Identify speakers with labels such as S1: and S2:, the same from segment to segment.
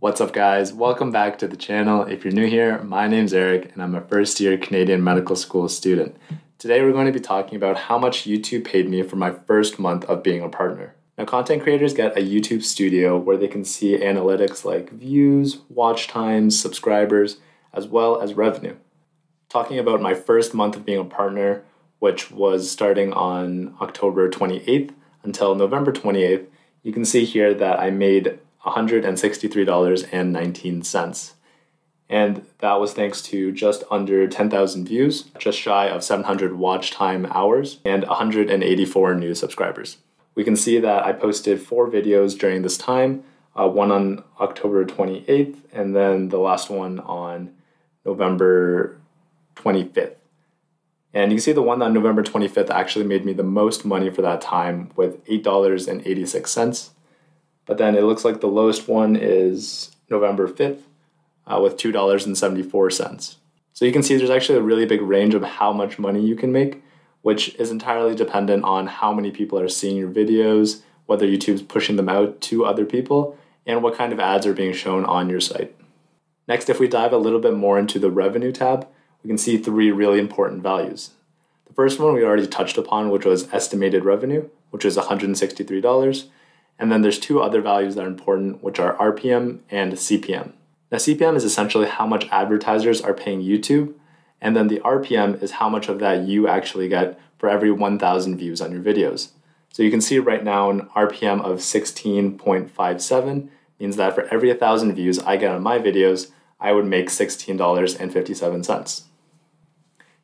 S1: What's up, guys? Welcome back to the channel. If you're new here, my name's Eric, and I'm a first year Canadian medical school student. Today, we're going to be talking about how much YouTube paid me for my first month of being a partner. Now, content creators get a YouTube studio where they can see analytics like views, watch times, subscribers, as well as revenue. Talking about my first month of being a partner, which was starting on October 28th until November 28th, you can see here that I made $163.19. And that was thanks to just under 10,000 views, just shy of 700 watch time hours, and 184 new subscribers. We can see that I posted four videos during this time uh, one on October 28th, and then the last one on November 25th. And you can see the one on November 25th actually made me the most money for that time with $8.86. But then it looks like the lowest one is November 5th uh, with $2.74. So you can see there's actually a really big range of how much money you can make, which is entirely dependent on how many people are seeing your videos, whether YouTube's pushing them out to other people, and what kind of ads are being shown on your site. Next, if we dive a little bit more into the revenue tab, we can see three really important values. The first one we already touched upon, which was estimated revenue, which is $163. And then there's two other values that are important, which are RPM and CPM. Now, CPM is essentially how much advertisers are paying YouTube, and then the RPM is how much of that you actually get for every 1,000 views on your videos. So you can see right now an RPM of 16.57 means that for every 1,000 views I get on my videos, I would make $16.57.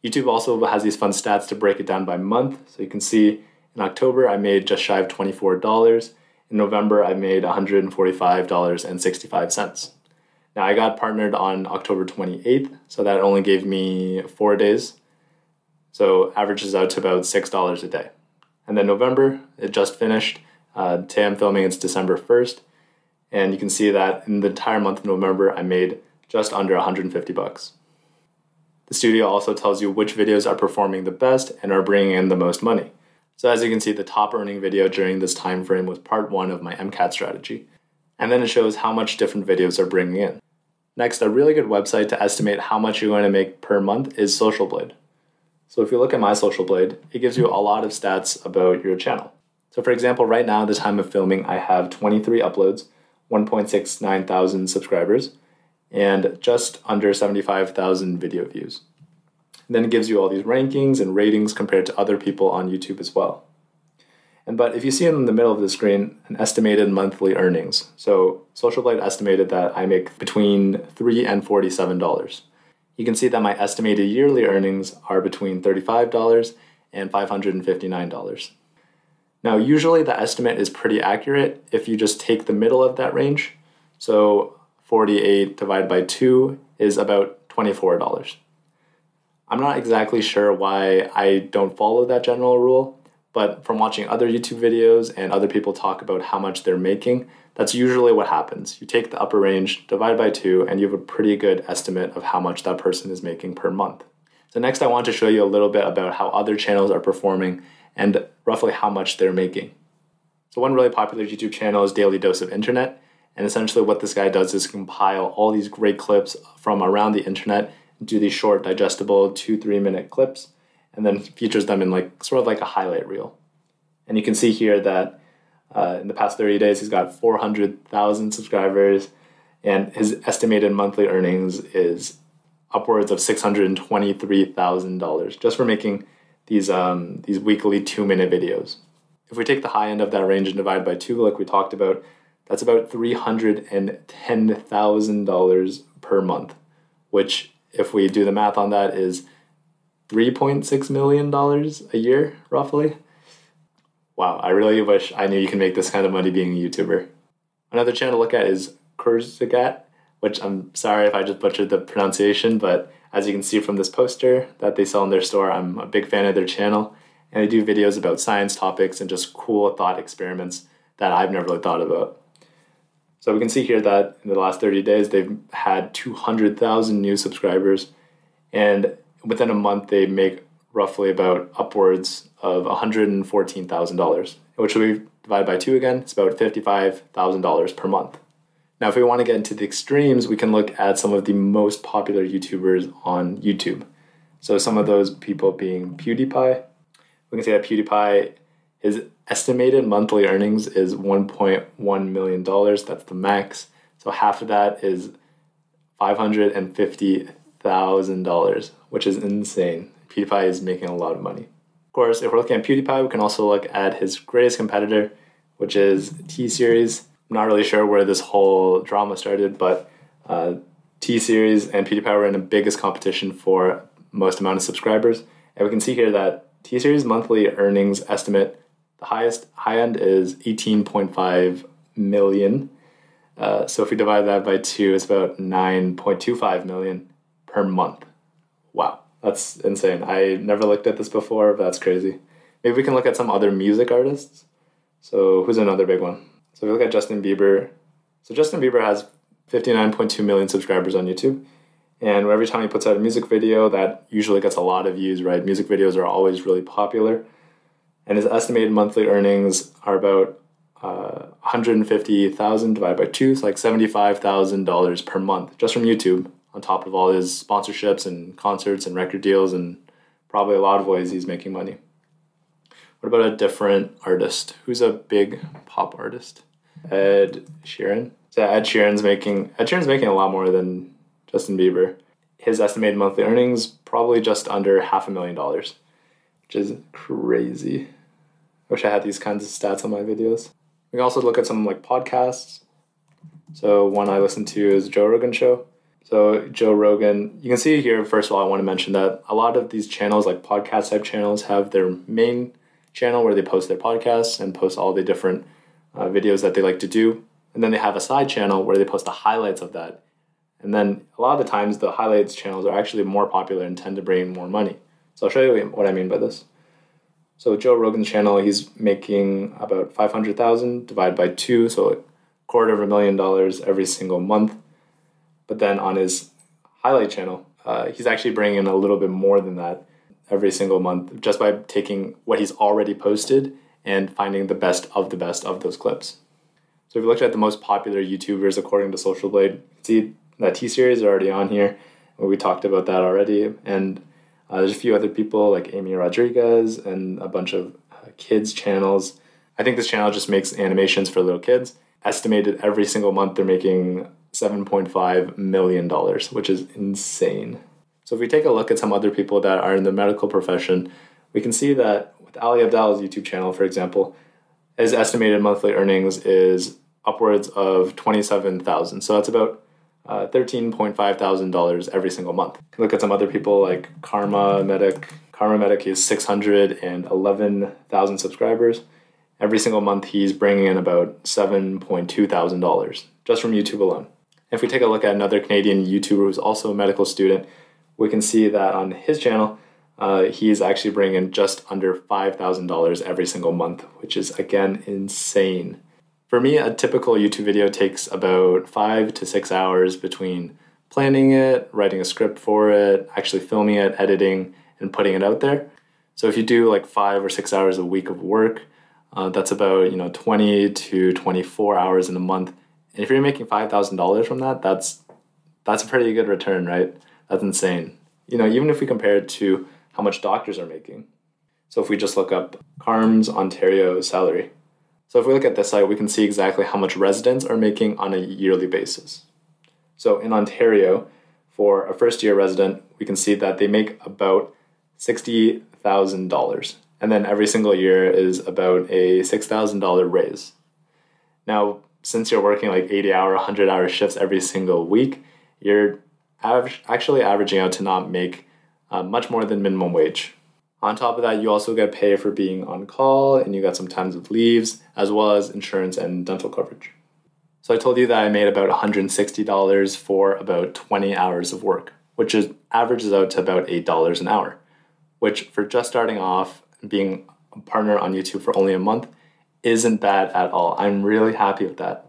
S1: YouTube also has these fun stats to break it down by month. So you can see in October, I made just shy of $24. In November, I made $145.65. Now, I got partnered on October 28th, so that only gave me four days. So, averages out to about $6 a day. And then November, it just finished. Uh, today I'm filming, it's December 1st. And you can see that in the entire month of November, I made just under 150 bucks. The studio also tells you which videos are performing the best and are bringing in the most money. So as you can see, the top earning video during this time frame was part one of my MCAT strategy. And then it shows how much different videos are bringing in. Next, a really good website to estimate how much you're going to make per month is Social Blade. So if you look at my Social Blade, it gives you a lot of stats about your channel. So for example, right now, at the time of filming, I have 23 uploads, 1.69 thousand subscribers, and just under 75,000 video views. And then it gives you all these rankings and ratings compared to other people on YouTube as well. And but if you see in the middle of the screen an estimated monthly earnings, so Social Blade estimated that I make between three and forty-seven dollars. You can see that my estimated yearly earnings are between thirty-five dollars and five hundred and fifty-nine dollars. Now, usually the estimate is pretty accurate if you just take the middle of that range. So 48 divided by 2 is about $24. I'm not exactly sure why I don't follow that general rule, but from watching other YouTube videos and other people talk about how much they're making, that's usually what happens. You take the upper range, divide by two, and you have a pretty good estimate of how much that person is making per month. So next I want to show you a little bit about how other channels are performing and roughly how much they're making. So one really popular YouTube channel is Daily Dose of Internet, and essentially what this guy does is compile all these great clips from around the internet do these short, digestible two, three minute clips, and then features them in like sort of like a highlight reel. And you can see here that uh, in the past 30 days, he's got 400,000 subscribers, and his estimated monthly earnings is upwards of $623,000 just for making these, um, these weekly two minute videos. If we take the high end of that range and divide by two, like we talked about, that's about $310,000 per month, which if we do the math on that, is $3.6 million a year, roughly. Wow, I really wish I knew you can make this kind of money being a YouTuber. Another channel to look at is Kurzgesagt, which I'm sorry if I just butchered the pronunciation, but as you can see from this poster that they sell in their store, I'm a big fan of their channel. And they do videos about science topics and just cool thought experiments that I've never really thought about. So we can see here that in the last 30 days, they've had 200,000 new subscribers. And within a month, they make roughly about upwards of $114,000, which we divide by two again, it's about $55,000 per month. Now, if we want to get into the extremes, we can look at some of the most popular YouTubers on YouTube. So, some of those people being PewDiePie. We can say that PewDiePie, his estimated monthly earnings is $1.1 million. That's the max. So, half of that is $550,000, which is insane. PewDiePie is making a lot of money. Of course, if we're looking at PewDiePie, we can also look at his greatest competitor, which is T Series. I'm not really sure where this whole drama started, but uh, T Series and PewDiePie were in the biggest competition for most amount of subscribers. And we can see here that T Series monthly earnings estimate, the highest high end is 18.5 million. Uh, so if we divide that by two, it's about 9.25 million per month. Wow, that's insane. I never looked at this before, but that's crazy. Maybe we can look at some other music artists. So who's another big one? So if we look at Justin Bieber, so Justin Bieber has 59.2 million subscribers on YouTube. And every time he puts out a music video, that usually gets a lot of views, right? Music videos are always really popular. And his estimated monthly earnings are about uh, 150,000 divided by two, so like $75,000 per month just from YouTube, on top of all his sponsorships and concerts and record deals, and probably a lot of ways he's making money. What about a different artist? Who's a big pop artist? Ed Sheeran. So Ed Sheeran's making Ed Sheeran's making a lot more than Justin Bieber. His estimated monthly earnings probably just under half a million dollars, which is crazy. I wish I had these kinds of stats on my videos. We can also look at some like podcasts. So one I listen to is Joe Rogan show. So Joe Rogan, you can see here. First of all, I want to mention that a lot of these channels, like podcast type channels, have their main channel where they post their podcasts and post all the different uh, videos that they like to do. And then they have a side channel where they post the highlights of that. And then a lot of the times, the highlights channels are actually more popular and tend to bring more money. So I'll show you what I mean by this. So Joe Rogan's channel, he's making about 500,000 divided by two, so a quarter of a million dollars every single month. But then on his highlight channel, uh, he's actually bringing in a little bit more than that every single month just by taking what he's already posted and finding the best of the best of those clips. So if you looked at the most popular YouTubers according to Social Blade, see that T series are already on here. We talked about that already, and uh, there's a few other people like Amy Rodriguez and a bunch of uh, kids channels. I think this channel just makes animations for little kids. Estimated every single month they're making $7.5 million, which is insane. So if we take a look at some other people that are in the medical profession, we can see that with Ali Abdaal's YouTube channel, for example, his estimated monthly earnings is upwards of 27,000. So that's about uh, $13.5 thousand every single month. Look at some other people like Karma Medic. Karma Medic is 611,000 subscribers. Every single month, he's bringing in about $7.2 thousand just from YouTube alone. If we take a look at another Canadian YouTuber who's also a medical student, we can see that on his channel, uh, he's actually bringing in just under $5,000 every single month, which is again insane. For me, a typical YouTube video takes about five to six hours between planning it, writing a script for it, actually filming it, editing, and putting it out there. So if you do like five or six hours a week of work, uh, that's about you know 20 to 24 hours in a month. And if you're making five thousand dollars from that, that's that's a pretty good return, right? That's insane. You know, even if we compare it to how much doctors are making. So if we just look up CARMS Ontario salary. So if we look at this site, we can see exactly how much residents are making on a yearly basis. So in Ontario, for a first year resident, we can see that they make about $60,000. And then every single year is about a $6,000 raise. Now, since you're working like 80 hour, 100 hour shifts every single week, you're average, actually averaging out to not make uh, much more than minimum wage. On top of that, you also get pay for being on call and you got some times of leaves, as well as insurance and dental coverage. So I told you that I made about $160 for about 20 hours of work, which is averages out to about $8 an hour, which for just starting off being a partner on YouTube for only a month isn't bad at all. I'm really happy with that.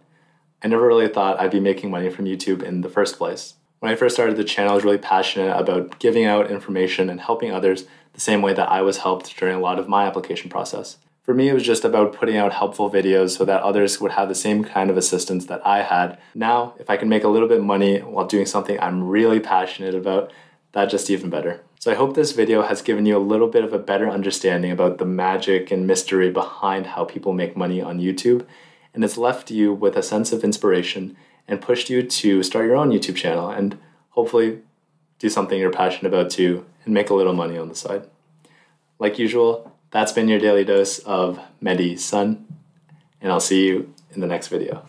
S1: I never really thought I'd be making money from YouTube in the first place. When I first started the channel, I was really passionate about giving out information and helping others the same way that I was helped during a lot of my application process. For me, it was just about putting out helpful videos so that others would have the same kind of assistance that I had. Now, if I can make a little bit of money while doing something I'm really passionate about, that's just even better. So I hope this video has given you a little bit of a better understanding about the magic and mystery behind how people make money on YouTube, and it's left you with a sense of inspiration and pushed you to start your own YouTube channel and hopefully do something you're passionate about too and make a little money on the side. Like usual, that's been your daily dose of Medi Sun, and I'll see you in the next video.